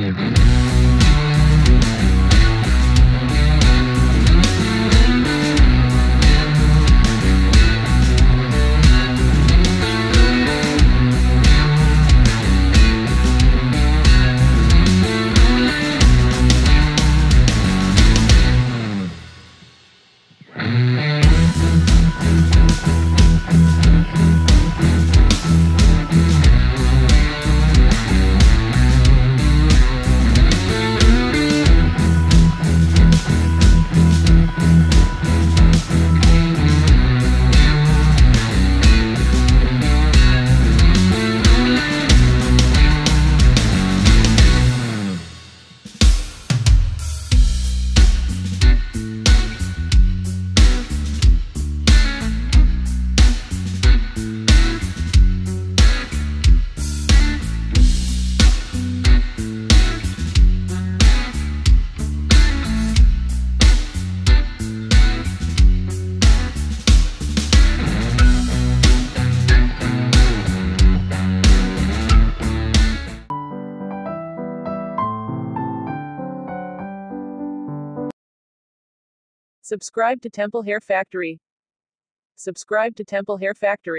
Yeah. Subscribe to Temple Hair Factory. Subscribe to Temple Hair Factory.